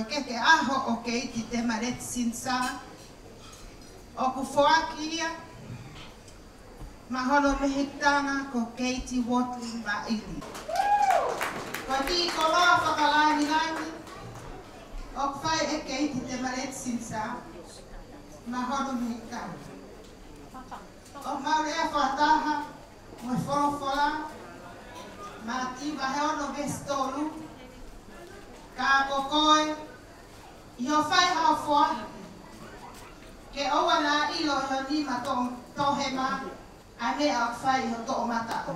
o que é que aho okeiti temaret sinsa. Oku foakia, mahalo mehiktanga ko Katie Watling Maili. Kati ko o pai é ok que e Katie temaret sinsa, mahalo mehiktanga. Ok maure e fataha, mwe folo fola, mati baheo no bestolu, Ka kokoe. i o whai hao whai. Ke oa nā ilo iho ni ma tō tohema. A me au whai ho tō mata o.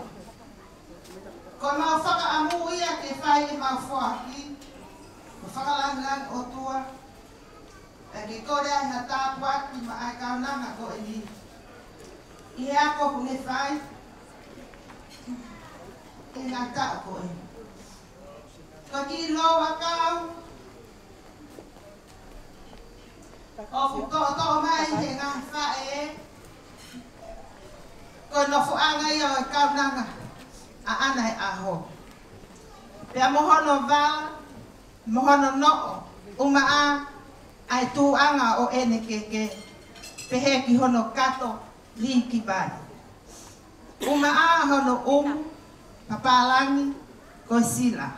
Ko mau whaka amu ia ke whai e mau whaki. Ko whakalangang o tua. E ke kore ai ha tāpua ki ma ai kaunanga ko e ni. I hea ko hune whai. E ngā tā ko e. ni. có chi lô và cao ờ phụ to mai thế nào phải. Còn nó phụ ăn ngay rồi cao năng à. À ăn này à mồ hôi nó va, mồ hôi nó nọ. Uma a, ai tu ăn à o ene kê kê pe he ki hono kato li ki bai uma a hono um papalangi kosila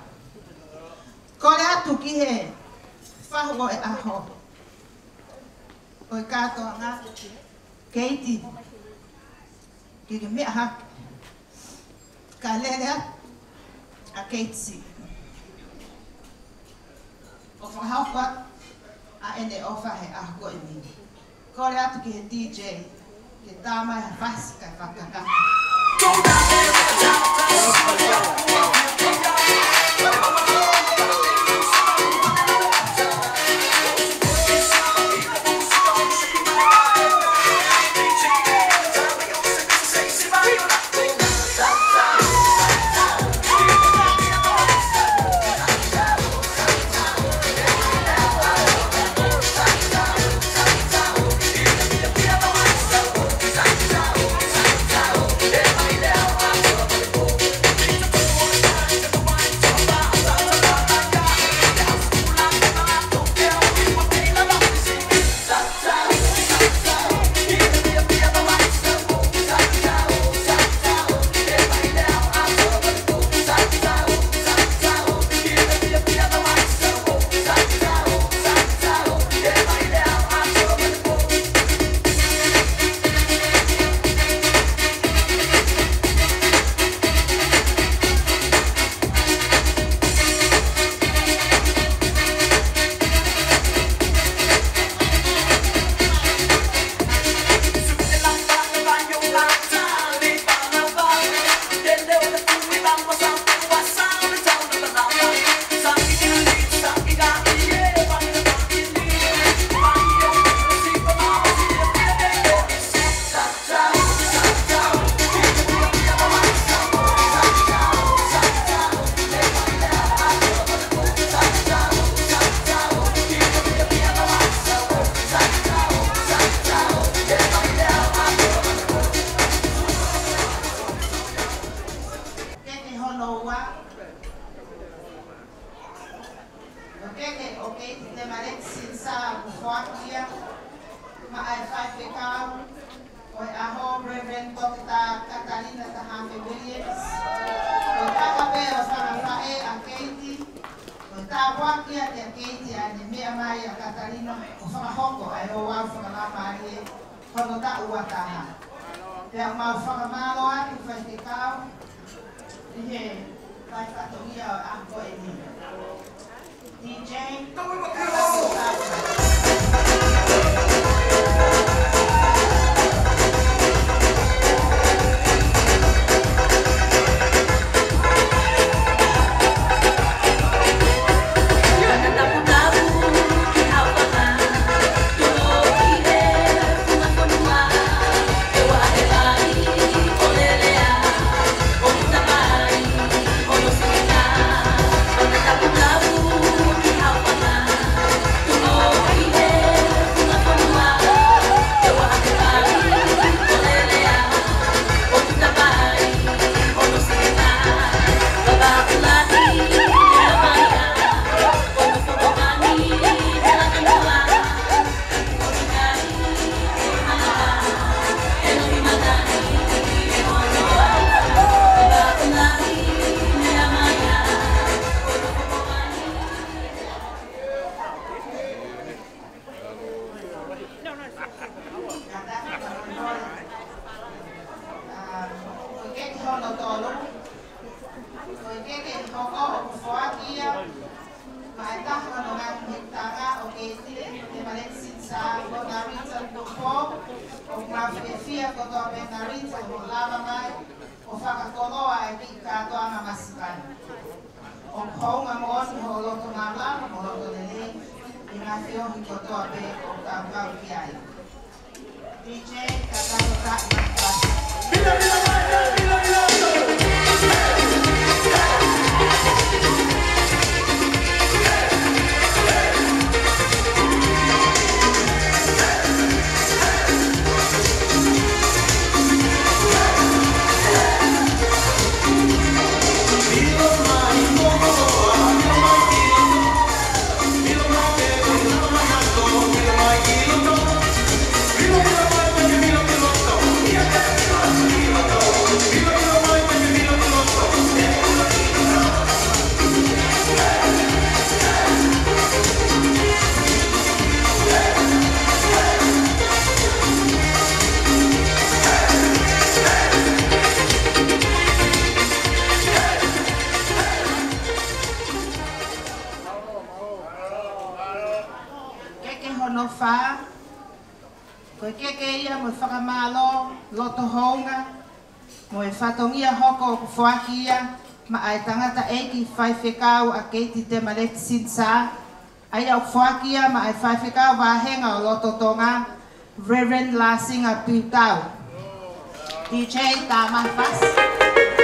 sila. Kore atu ki he. Whahu o e aho. Ko i kato anga. Keiti. Ki ke mea lere a. Keitsi. O whahaupa. A ene ofa he a ko i mi. Kore atu ki he DJ. Ke tāmai ha whasi kai whakakaka. Keke 嘿嘿，来发头要安哥的，DJ，hoko o kuwhaki ia, ma ai tangata whai whekau a te. Ai au ma ai o Reverend Lasinga Piutau. DJ Tama Fas.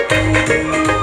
Koe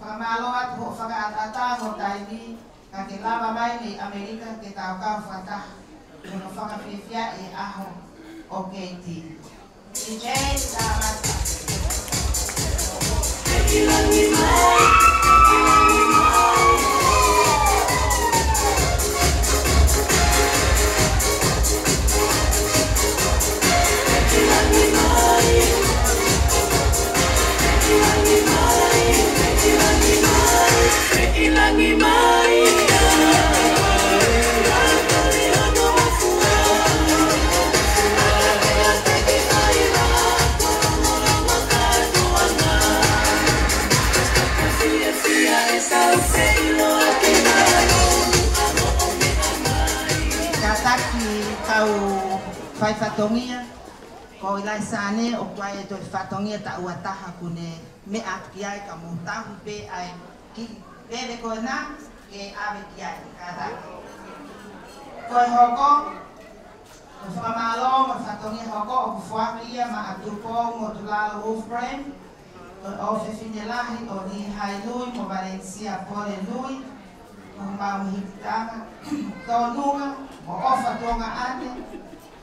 famaloat ho faga atata ho taimi ka ke lava mai ni Amerika ke tau kau fatah. Kono faga fifia e aho. O keiti Ijei la mata Eki langi mai vai fatongia ko ilai sane o kwai to fatongia ta ua taha kune. Me at kiai ka mo tahu pe ai ki bebe ko na ke ave kiai kada ko hoko ko fa malo mo fatongia hoko o fa ia ma atupo mo tulalo hofbrand o fe fine lahi o ni hai lui mo valencia pore lui mo mau hitanga to nuga mo ofa tonga ate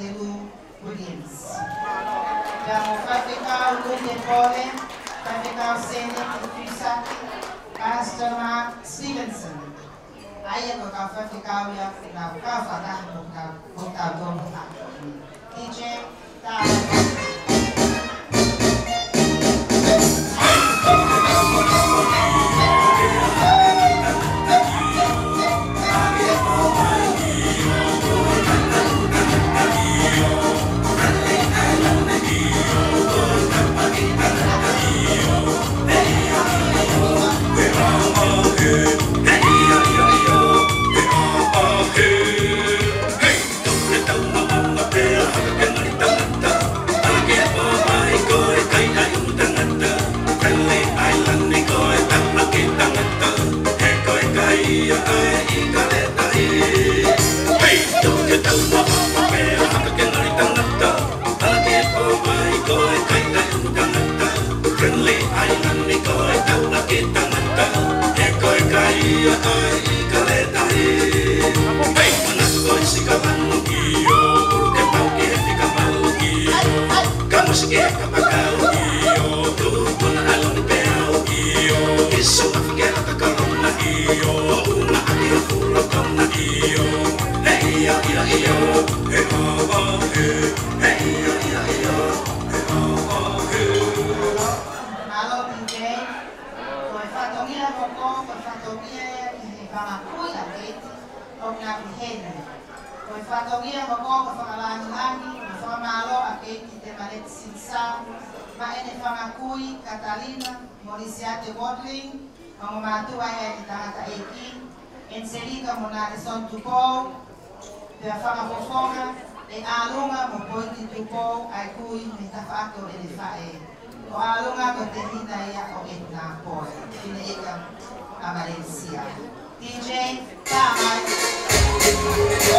Andelu Williams. Ya whaiwhikau Lunde Pole, whaiwhikau Senate Trisaki, Pastor Mark Stevenson. Aia ko ka whaiwhikau ia na ka whataha mo ka mo ka gomu DJ, tāua. Friendly, aina nikoi tällä kiittämättä Ekoi kai jotain ikaleita hii Peikka nakoi sikavannu kiio Kulke pauki heti kavallu kiio Kamus kiekka pakau kiio Tuukun alun peau kiio Kissu afkeella takaronna kiio Uuna adio pullokonna kiio Ei ja io io He haavaa he fattorie ma cui la rete omna vihenna poi fattorie ma come fa la nani ma fa malo a che ti te male sinsa ma ene fa ma cui Catalina Morisiate Watling ma un matu aia di tata e chi inserito una son tu po per fa ma fofonga e alunga mo poi di tu po a cui mi sta fatto e ne fa e o alunga con te hita ia o etna poi fine ega a Valencia. DJ, tāmai.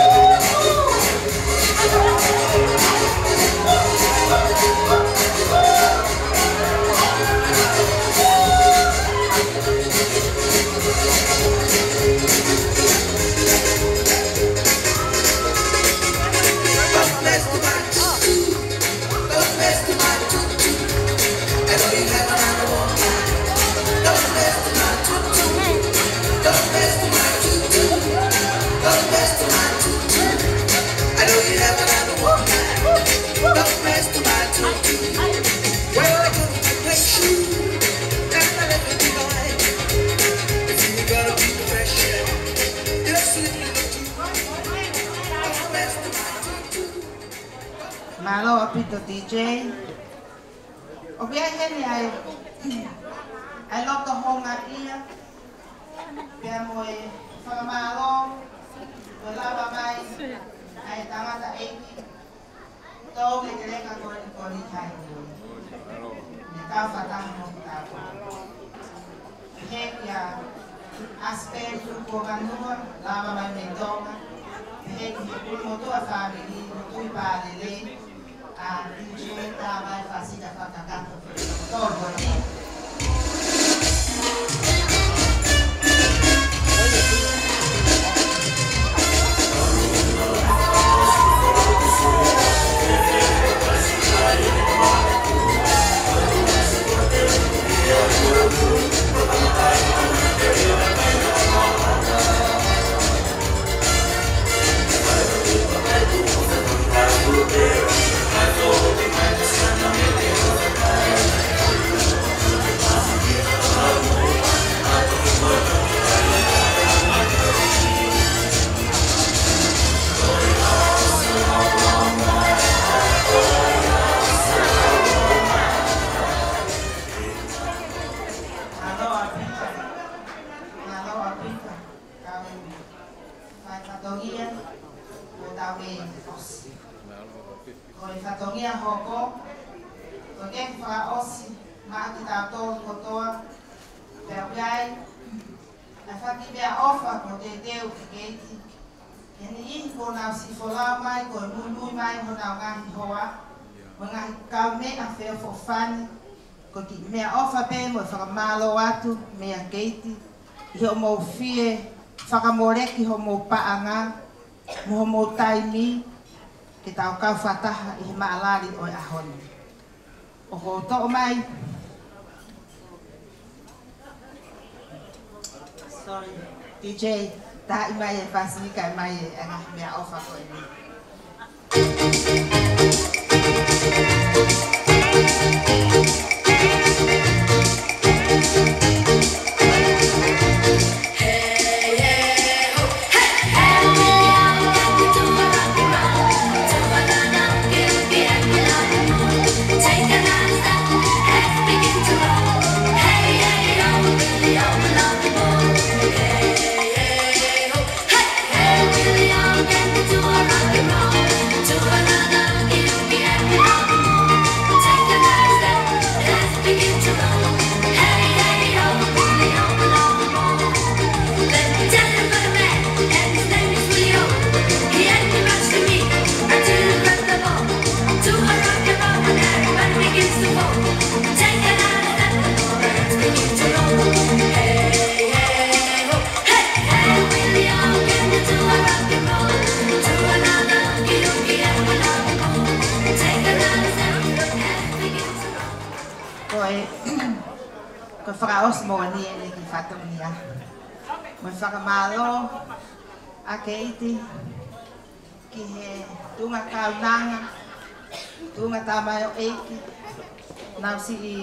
DJ. O bia hene ai ai loto honga ia. Bia mo e whakamalo. O lava mai. Ai tangata eiki. Tau ke te reka koe ni kori kai koe. Ne tau whataha mo tāko. He kia aspecto ko ganua. Lava mai me tonga. He kia kulumotua family. Motui Artilleta, malfacita, facacazos, todo por ti. Wholau mai, ko e mui mai ho nau ngahi hoa, mo ngahi kau mea wheo fo whani, ko ki mea ofa pē mo e whakamalo atu, mea keiti, i ho mou fie, whakamoreki ho mou paanga, mo ho mou taimi, ke tau kau whataha i he maalari o e ahoni. O ko to mai, sorry, DJ, Da ima ye fasini ka ima ye an ka. koe whakaosmo ni e le ki whatongia. Moe whakamalo, a keiti, que é tunga kaunanga, tunga tamayo eiki, nau si i,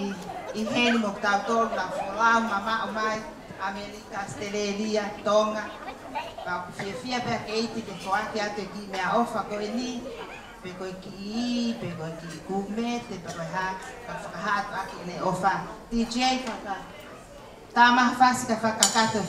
i heni mo tau tolu na wholau mama o mai, Tonga, Pau, fia fia pia keiti ke aqui atu ki mea ofa koe ni, pegou aqui, pegou aqui, gourmet, tentou barrar, barrar, aqui, né, ofa, DJ, papá. Tá mais fácil que a faca, cá, que eu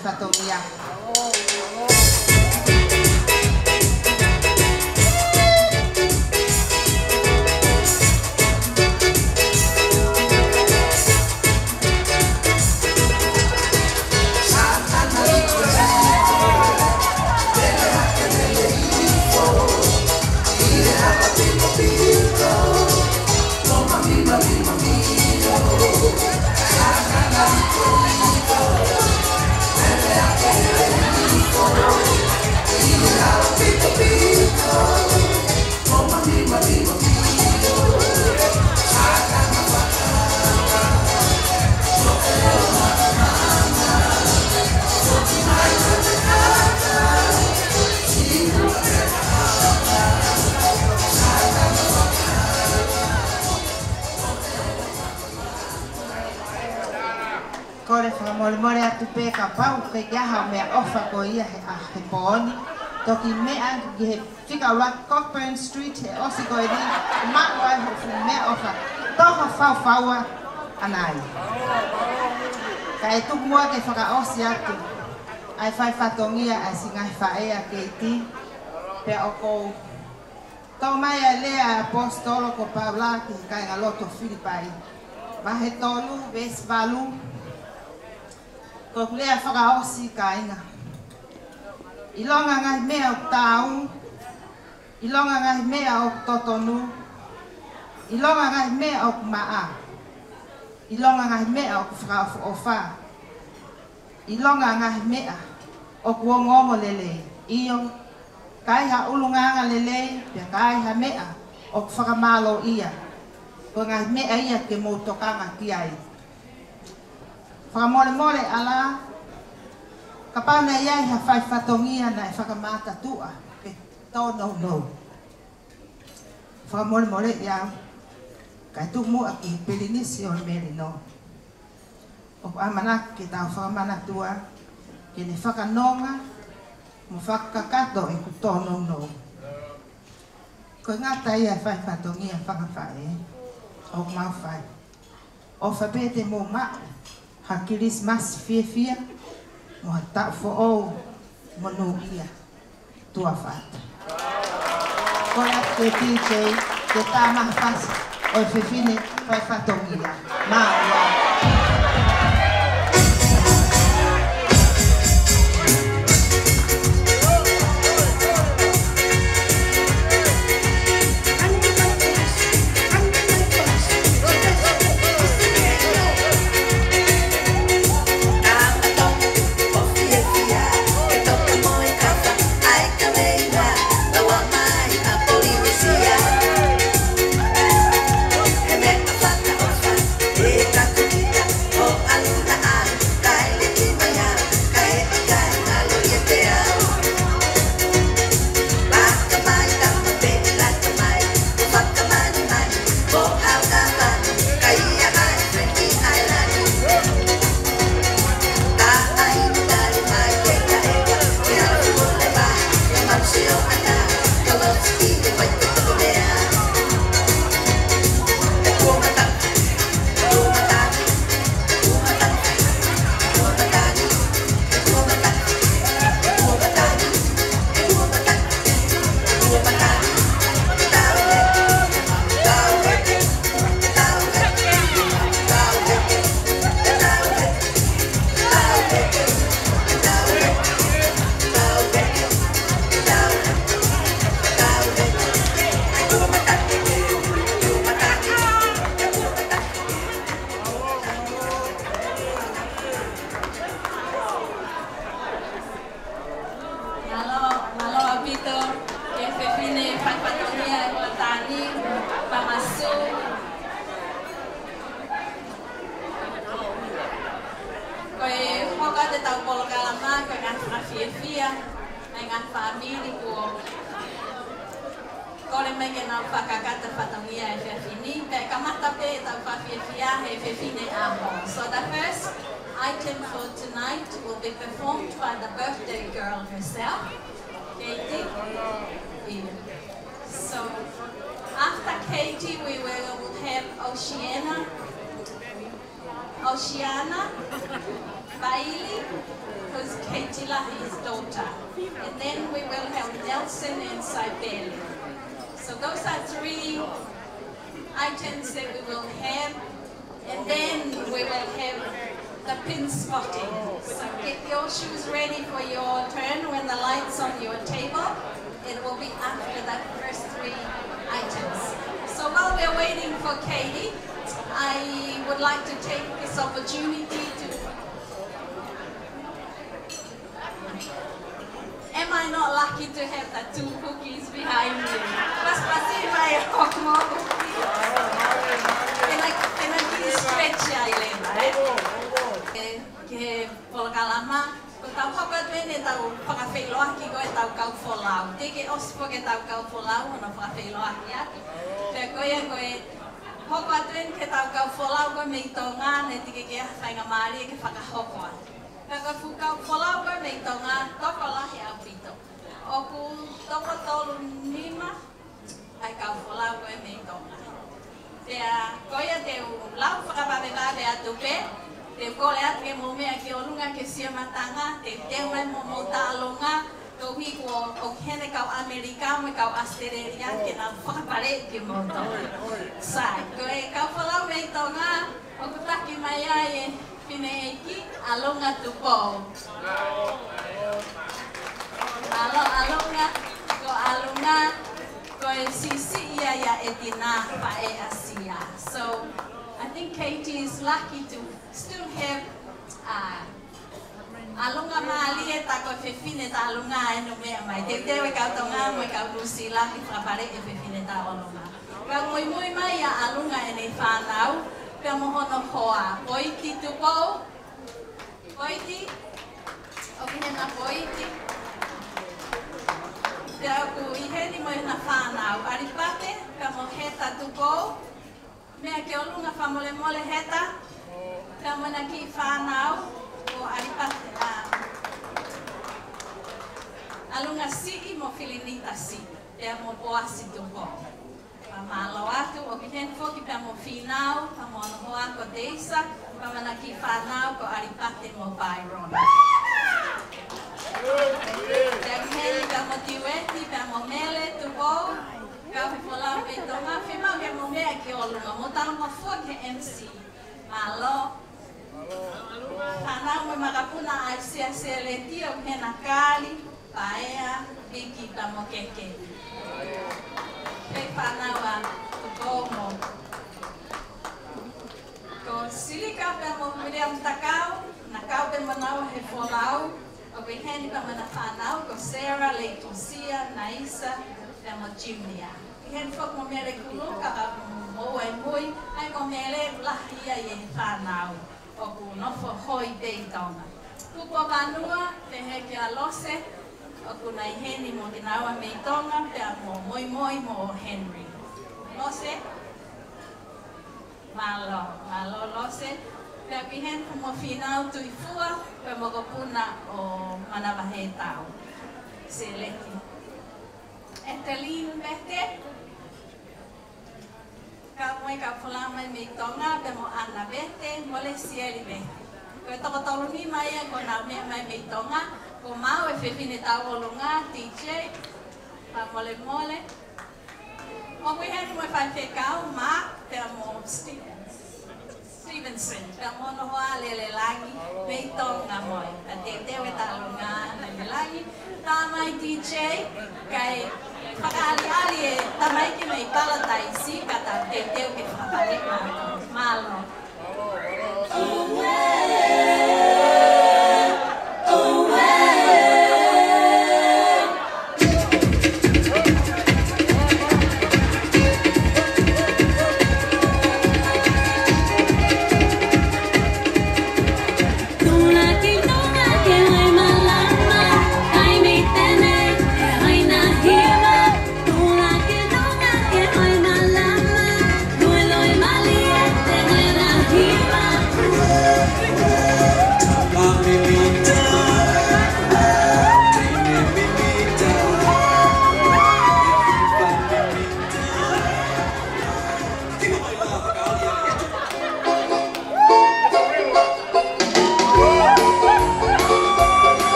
ke iaha mea ofa ko ia he a he pōni. Toki mea ki he whika wa Cockburn Street he osi ko e ni mak wai ho fu mea ofa. Toha whau whaua anai. Ka e tuk mua ke whaka osi atu. Ai whai whatongia ai singai whaea ke iti. Pe o kou Tau mai a lea apostolo ko Paula ki kai ngaloto Filipai. Mahe tolu, ves valu, ko lea whakaosi ka inga. I longa ngai mea o tāu, i longa ngai mea o totonu, i longa ngai mea o maa, i longa ngai mea o whakaofu o whā, i longa ngai mea o kuongomo lele, iyo, kai ha ulunganga lele, pia kai ha mea o whakamalo ia, ko ngai mea ia ke mo tokanga ki ai whakamole mole ala ka pāna i ai ha na e whakamāta tua pe tō nou nou. Whakamole mole i au kai tuk mu ki pelinisi o meri no. O ku amana ki tau whakamana tua ki ne whakanonga mo whakakato i ku tō nou nou. Koi ngata i a whai whatongia whakawhae o mau whai o whapete mō mao ha Christmas fie fie, o ha tau fo o, mo ia, tu a fat. Kora te DJ, te tā mahafas, o e fifine, pai fatongia. Mā, mā. So the first item for tonight will be performed by the birthday girl herself, Katie. So after Katie, we will have Oceana, Oceana Bailey, who's Katie Lahi's daughter. And then we will have Nelson and Siberia. So those are three items that we will have. And then we will have the pin spotting. So get your shoes ready for your turn when the light's on your table. It will be after the first three items. So while we're waiting for Katie, I would like to take this opportunity Am I not lucky to have the two cookies behind me? Mas pasti vai como Pena pena que stretch ai lembra, eh? Que que por ko tau hapa tene tau whakawhiloa ki koe tau kau wholau. Te ke ospo ke tau kau wholau ono whakawhiloa ki atu. Te koe koe hoko atuen ke tau kau wholau koe me i tō ngā ne tike ke whainga maari ke whakahoko atu. Naka fukau polau ka nei tonga, toka lahi a pito. Oku toka tolu nima, ai kau polau ka nei tonga. Tea koia te u lau whakapapeware atu pe, te kore atu ke momea ke olunga ke siamatanga, te teue mo mouta alonga, tau hi ko o kene kau Amerika me kau Australia ke na whakapare ke mouta. Sa, koe kau polau nei tonga, oku taki mai ai e, Alo, ko ko sisi asia. So, I think Katie is lucky to still have uh, alunga maali e tako fefine ta alunga e no mea mai. Te te kau tonga mo kau lusila ki whapare e fefine ta alunga. Ka mai a alunga nei pemohonohoa poiti tupou poiti okihena poiti Teaku iheni na whanau aripate pemoheta tupou mea ke olunga whamole mole heta. Pemoina ki whanau o aripate a alunga si mo filinita si pemo poasi tupou amaloatu, o que tem foki para mo final, para mo anoa ko deisa, para mo naki fanau ko aripate mo Byron. Dangeli para mo tiweti, para mo mele tu bo, para mo lá pe toma fima que mo me aqui olunga, mo tá mo foki MC. Malo. Fanau mo magapuna ai se se letia o que na cali, paea, biki para mo keke. Yeah. Panauá, Tomo. Ko sili ka pa mo miriam na nakaw de manaw refolaw, o bihen para manapanaw, ko Sarah, Leitosia, Naisa, pa mo Jimnia. Bihen fok mo mere kulo ka pa mo ay moy, ay ko mere lahia ye panaw, o ko no fo hoy deitona. Kupo vanua, tehe ki alose, o kunai heni mo te nawa mei tonga, pe a mo moi moi mo Henry. Lose, malo, malo lose. Pea pihen ko mo finau tu i fua, pe mo ko puna o manawahe tau. Se leki. Este lin vete, ka moe ka pulama me tonga, pe mo ana vete, mo le sieli vete. Ko toko tolu ni mai e ko na mea mai mei tonga, ko mau e whewhine tau o lunga, DJ, pa mole mole. O kui heni mo e whai whekau, Mark, pe mo Stevens. Stevenson, pe mo no hoa le le langi, me tonga moi. Pa te te we ta lunga na le langi. Tā mai DJ, kai whakaali ali e tamai ki mei pala tai si, ka ta te te ke whakale mātou. Malo.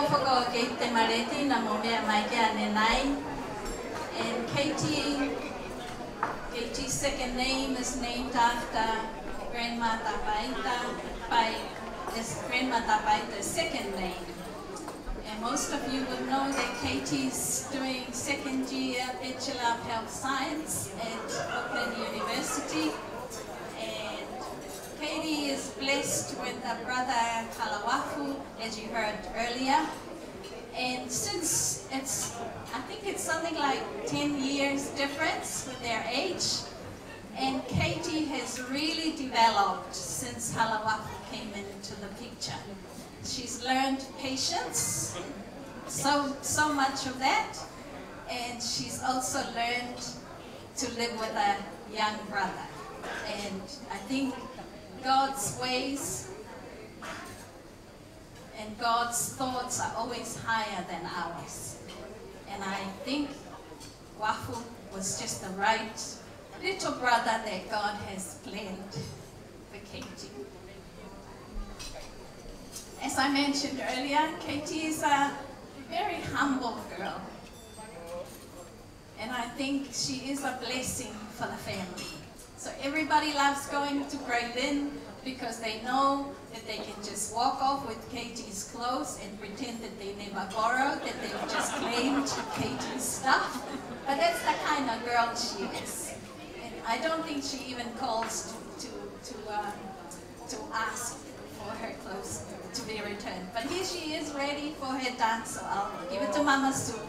Kei te mareti na mo mea. And Katie, Katie's second name is named after Grandma Tapaita by his Grandma Tapaita's second name. And most of you will know that Katie's doing second year Bachelor of Health Science at Auckland University. Katie is blessed with a brother Kalawafu, as you heard earlier. And since it's, I think it's something like 10 years difference with their age, and Katie has really developed since Halawafu came into the picture. She's learned patience, so, so much of that, and she's also learned to live with a young brother. And I think God's ways and God's thoughts are always higher than ours. And I think Wafu was just the right little brother that God has planned for Katie. As I mentioned earlier, Katie is a very humble girl. And I think she is a blessing for the family. So everybody loves going to Braden because they know that they can just walk off with Katie's clothes and pretend that they never borrowed, that they just claimed Katie's stuff. But that's the kind of girl she is. And I don't think she even calls to, to, to, um, to ask for her clothes to be returned. But here she is ready for her dance, so I'll give it to Mama Sue.